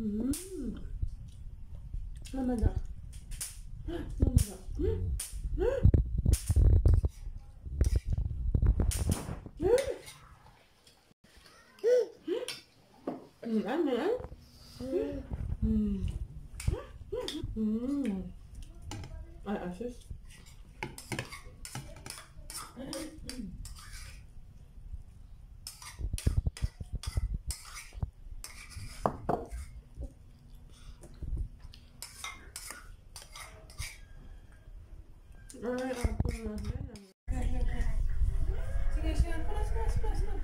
muscle mass. You can shoot now with HMB. Help melt muscle mass so you can stay strong. Тільки ще раз, раз, раз, раз.